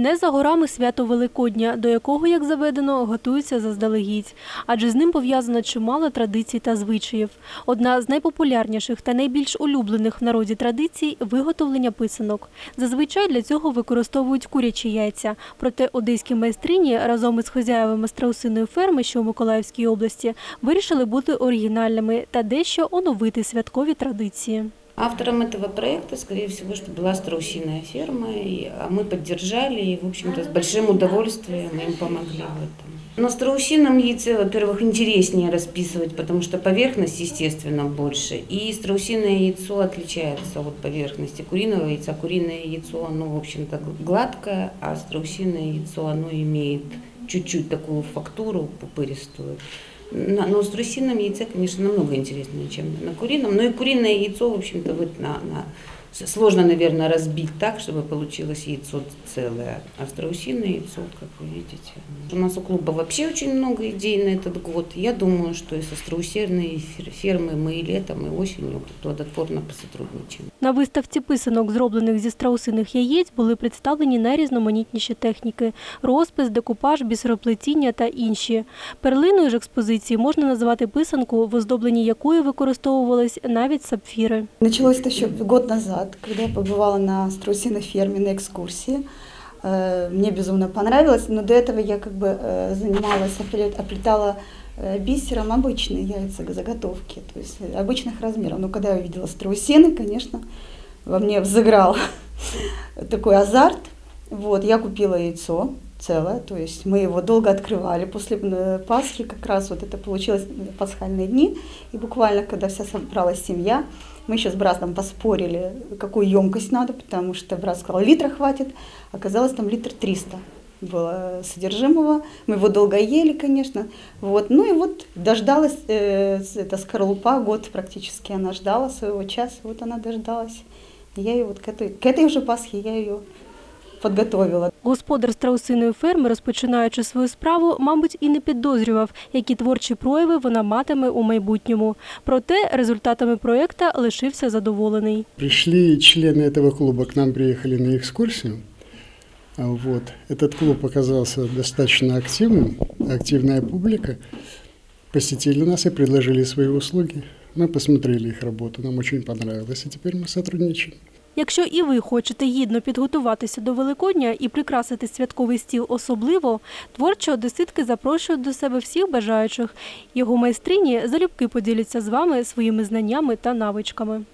Не за горами свято Великодня, до якого, як заведено, готуються заздалегідь, адже з ним пов'язано чимало традицій та звичаїв. Одна з найпопулярніших та найбільш улюблених в народі традицій виготовлення писанок. Зазвичай для цього використовують курячі яйця. Проте одеські майстрині разом із хазяєвами страусиної ферми, що у Миколаївській області, вирішили бути оригінальними та дещо оновити святкові традиції. Автором этого проекта, скорее всего, что была страусиная ферма, и, а мы поддержали и, в общем-то, с большим удовольствием им помогли в этом. На страусином яйце, во-первых, интереснее расписывать, потому что поверхность, естественно, больше. И страусиное яйцо отличается от поверхности куриного яйца. Куриное яйцо, оно, в общем-то, гладкое, а страусиное яйцо, оно имеет чуть-чуть такую фактуру пупыристую. Но с страусином яйце, конечно, намного интереснее, чем на курином. Но и куриное яйцо, в общем-то, вот на, на, сложно, наверное, разбить так, чтобы получилось яйцо целое. А страусиное яйцо, как вы видите. У нас у клуба вообще очень много идей на этот год. Я думаю, что и со страусиной фермой мы и летом, и осенью плодотворно посотрудничаем. На виставці писанок, зроблених зі страусиних яєць, були представлені найрізноманітніші техніки – розпис, декупаж, бісероплетіння та інші. Перлиною ж експозиції можна назвати писанку, в оздобленні якої використовувались навіть сапфіри. Началось это еще год назад, когда я побывала на страусиной ферме на экскурсии. Э, Мне безумно понравилось, но до этого я как бы э, занималась, опле- оплетала э, бисером обычные яйца, заготовки, то есть обычных размеров. Но когда я увидела страусины, конечно, во мне взыграл такой азарт. Вот, я купила яйцо целое, то есть мы его долго открывали после э, Пасхи, как раз вот это получилось в пасхальные дни, и буквально, когда вся собралась семья, мы еще с братом поспорили, какую емкость надо, потому что брат сказал, литра хватит, оказалось там литр 300 было содержимого, мы его долго ели, конечно, вот, ну и вот дождалась э, эта скорлупа, год практически она ждала своего часа, вот она дождалась, я ее вот к этой, к этой уже Пасхе я ее подготовила. Господар страусиної ферми, розпочинаючи свою справу, мабуть, і не підозрював, які творчі прояви вона матиме у майбутньому. Проте результатами проєкта лишився задоволений. Пришли члены этого клуба, к нам приехали на экскурсию. А Вот. Этот клуб оказался достаточно активным, активная публика. Посетили нас и предложили свои услуги. Мы посмотрели их работу, нам очень понравилось, и теперь мы сотрудничаем. Якщо і ви хочете гідно підготуватися до Великодня і прикрасити святковий стіл особливо, творчі одеситки запрошують до себе всіх бажаючих. Його майстрині залюбки поділяться з вами своїми знаннями та навичками.